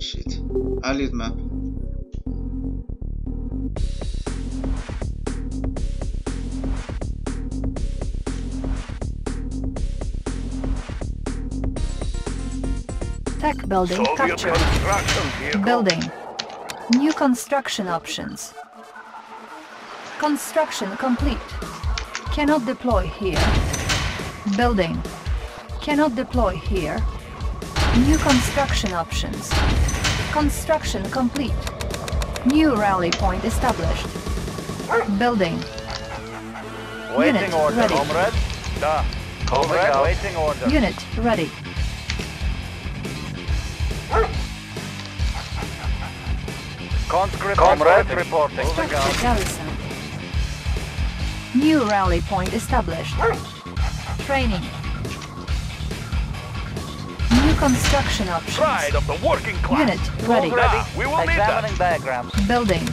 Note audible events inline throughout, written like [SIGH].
Shit. Allied map. Tech building Soviet captured. construction. Building. New construction options. Construction complete. Cannot deploy here. Building. Cannot deploy here. New construction options. Construction complete. New rally point established. Building. Waiting Unit order, ready. comrade. Da. Comrade, out. waiting order. Unit ready. Conscript Comrade reporting. reporting. Structure garrison. New rally point established. Training. New construction options. Pride of the working class. Unit ready. Da. We will need that. Examining diagrams. Building.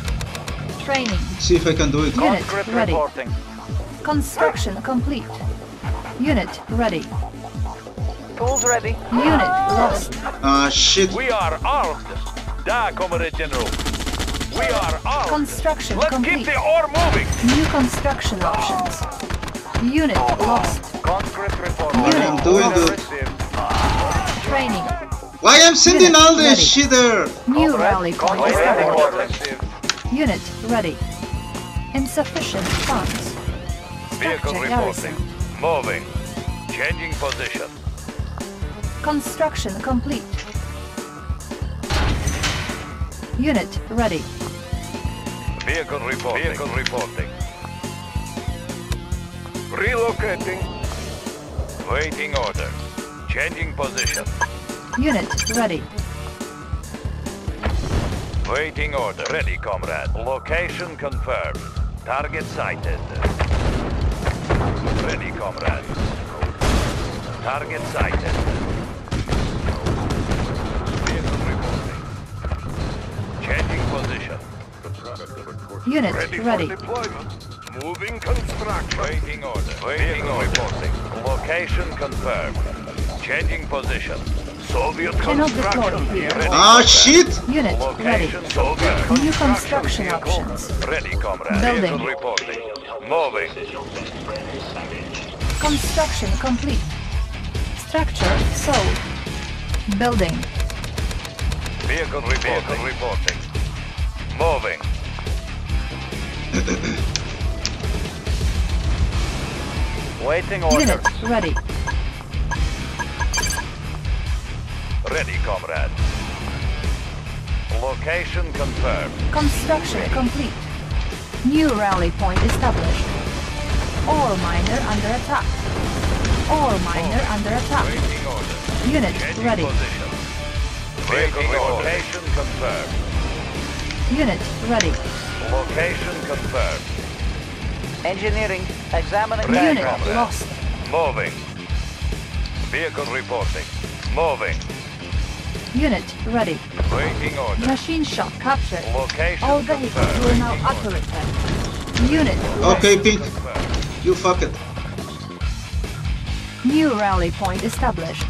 Training. See if I can do it. Unit Conscript ready. reporting. Construction complete. Unit ready. Tools ready. Unit lost. Ah, shit. We are armed. Da, Comrade General. We are armed. Construction Let's keep the ore moving. New construction options. Unit lost. Conscript reporting. What I'm doing, Order dude. Received. Training. Why I'm sending Unit all this ready. shit there? New rally point Waiting established. order. Unit ready. Insufficient funds. Vehicle reporting. Moving. Changing position. Construction complete. Unit ready. Vehicle reporting. Vehicle reporting. Relocating. Waiting order. Changing position. Unit ready. Waiting order. Ready, comrade. Location confirmed. Target sighted. Ready, comrade. Target sighted. Changing position. Unit ready. for deployment. Moving construction. Waiting order. Waiting order. reporting. Location confirmed. Changing position. Soviet construction. deploy here. Ready, Ah, comrade. shit. Unit ready. Location Soviet New construction vehicle. options. Ready, comrade. Building. Vehicle reporting. Moving. Construction complete. Structure sold. Building. Vehicle reporting. Vehicle reporting. Moving. [LAUGHS] Waiting order. Unit ready. Ready, comrade. Location confirmed. Construction complete. New rally point established. Ore miner under attack. Ore miner under attack. Waiting. Unit Changing ready. position. Vehicle location confirmed. Unit ready. Location confirmed. Engineering. Examining Unit diagrams. lost. Moving. Vehicle reporting. Moving. Unit ready. Waiting order. Machine shop captured. Location All vehicles confirmed. will now Waiting operate. Unit Okay, Pink. You fuck it. New rally point established.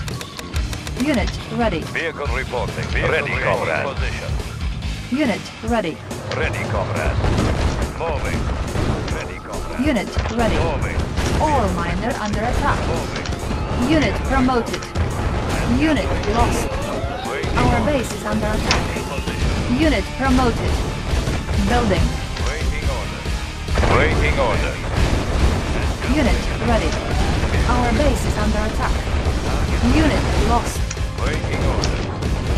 Unit ready. Vehicle reporting. Vehicle ready, comrade. Position. Unit ready. Ready, comrade. Moving. Ready, comrade. Unit ready. Moving. Ore miner under attack. Moving. Unit promoted. Unit lost. Waiting Our base is under attack. Unit promoted. Building. Waiting order. Waiting order. Unit ready. Our base is under attack. Unit lost. Waiting order.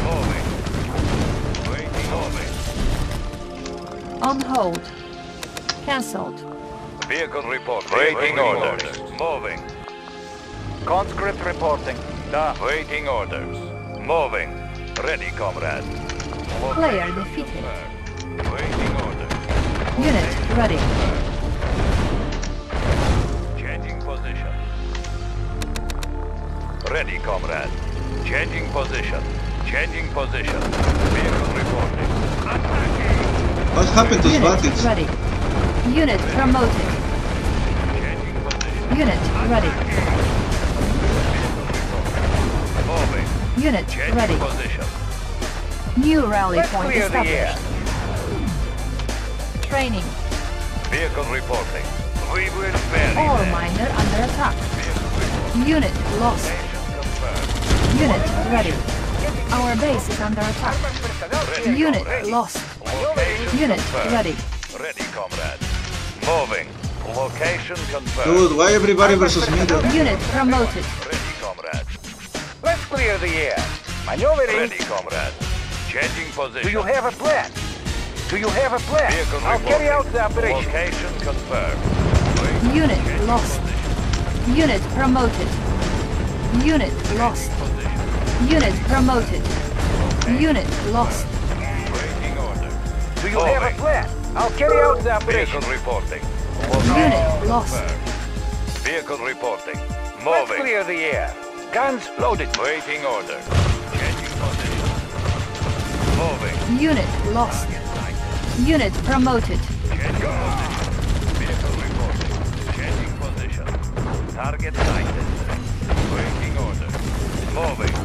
Moving. Waiting moving. On hold. Cancelled. Vehicle report. Waiting orders. Moving. Conscript reporting. Da. Waiting orders. Moving. Ready, comrade. Player defeated. Waiting order. Unit ready. Changing position. Ready, comrade. Changing position. Changing position. Vehicle reporting. What happened to Unit Zvatits? ready. Unit promoted. Changing position. Unit ready. Moving. Unit Changing ready. position. New rally Let's point clear the air. established. Training. Vehicle reporting. We will bury Ore them. miner under attack. Unit lost. Unit ready. Our base is under attack. Ready, Unit comrade. lost. Location Unit confirmed. ready. Ready, comrade. Moving. Location confirmed. Dude, why everybody versus me? dude? Unit promoted. Ready, comrade. Let's clear the air. Maneuvering. Ready, comrade. Changing position. Do you have a plan? Do you have a plan? Vehicle I'll carry out the operation. Location confirmed. Wait. Unit Changing lost. position. Unit promoted. Unit lost. Position. Unit promoted. Unit lost. Waiting order. Do you have a plan? I'll carry out the operation. Vehicle reporting. Unit lost. Confirmed. Vehicle reporting. Let's Moving. clear the air. Guns loaded. Waiting order. Changing position. Moving. Unit lost. Unit promoted. Changing position. Vehicle reporting. Changing position. Target sighted. Waiting order. Moving.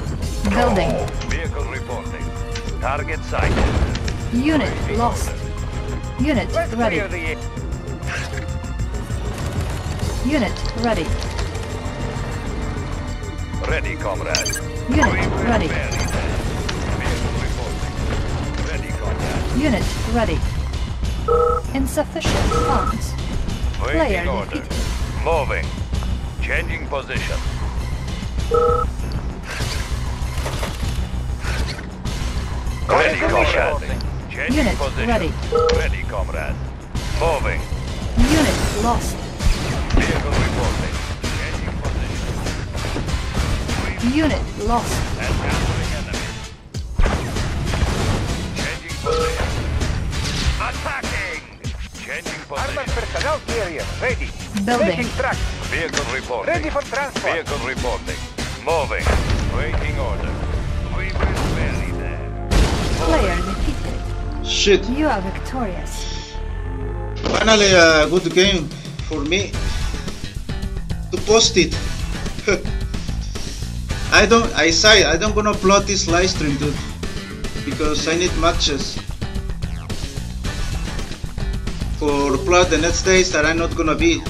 Building. Vehicle reporting. Target sighted. Unit lost. Unit Let's ready. clear the air. Unit ready. Ready, comrade. Unit ready. Bury them. Vehicle reporting. Ready, comrade. Unit ready. Insufficient funds. Player Waiting order. Moving. Changing position. Ready, comrade. Changing Unit position. ready. Ready, comrade. Moving. Unit lost. Unit lost. Changing position. Attacking! Changing Armored personnel carrier ready. Building. Making track. Vehicle reporting. Ready for transport. Vehicle reporting. Moving. Waiting order. We will bury them. Player defeated. Shit. You are victorious. Finally a good game for me to post it. I don't I say I don't gonna plot this live stream dude because I need matches. For upload the next days that I'm not gonna be